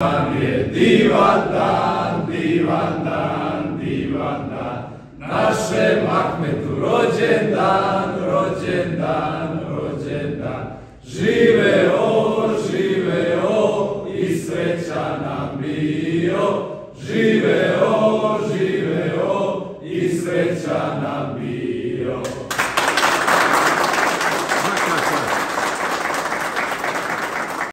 Dan je divan dan, divan dan, divan dan, našem Ahmetu rođen dan, rođen dan, rođen dan. Žive on, žive i sreća nam bio, žive on, žive i sreća nam bio.